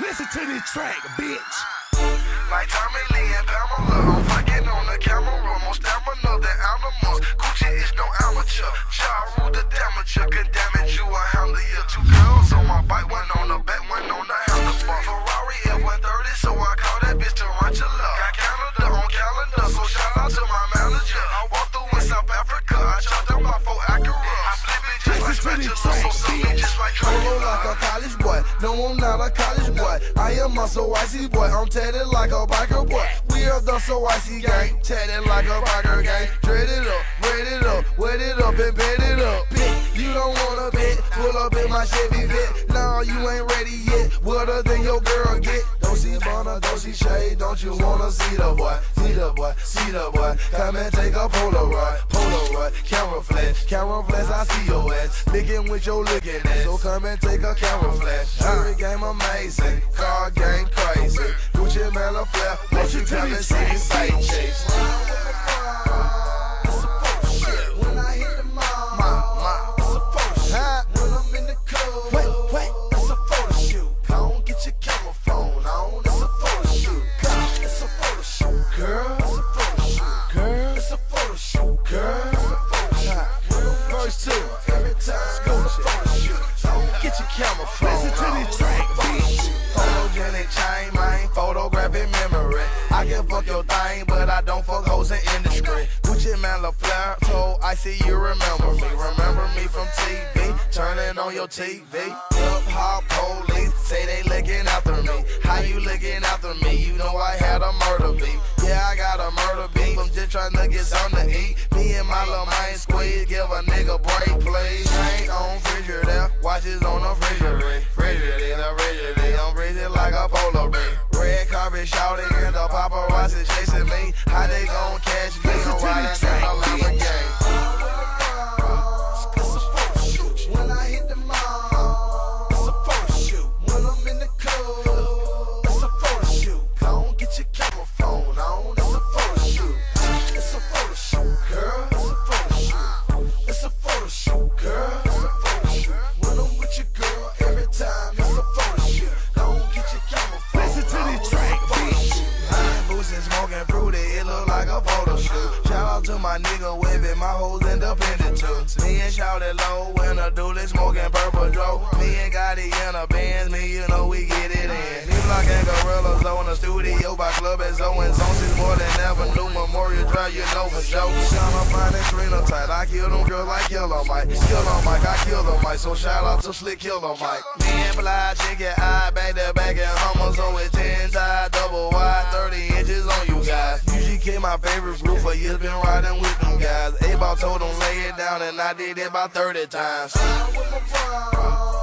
Listen to this track, bitch. Like Tommy Lee and Pamela, I'm fucking on the camera. More stamina than animals. Gucci is no amateur. Ja rule the damager, can damage me just like Polo like a college boy. No, I'm not a college boy. I am a so icy boy. I'm tatted like a biker boy. We are the so icy gang. Tatted like a biker gang. Dread it up, red it up, wet it up, and bed it up. Bitch, you don't wanna bet. Pull up in my Chevy vet. Nah, you ain't ready yet. Wetter than your girl get. Don't see Bonner, Shade. Don't you wanna see the boy? See the boy, see the boy. Come and take a Polaroid. Polaroid, camera flash. Camera flash, I see your ass. Licking with your licking ass. So come and take a camera flash. Jury game amazing. Car game crazy. Gucci Mane LaFlare. What you come and see me say chase. Fuck your thing, but I don't fuck hoes in industry. Gucci Mane LaFlare told I see you remember me. Remember me from TV, turning on your TV. Hip hop police say they looking after me. How you looking after me? You know I had a murder beat. Yeah, I got a murder beat. I'm just trying to get something to eat. Me and my little man squeeze, give a nigga break, please. Chain on Frigidaire, watches on refrigerator. Frigidaire, Shouting and the paparazzi chasing me. How they gon' catch me? My nigga Webbie, my hoes independent too. Me and it low when a dually smoking purple dro. Me and Gotti in a bands, me you know we get it in. Me block and gorillas on the studio by Club and so and songs more than ever. New Memorial Drive, you know for sure. Shout out fine and tight. I kill them girls like Killer Mike. Killer Mike, I kill them Mike. So shout out to Slick Killer Mike. Me and Fly Chicken Eye, back to back and Hummers on with 10 side, double wide, 30 my favorite group for years, been riding with them guys. A-Ball told them lay it down and I did it about 30 times.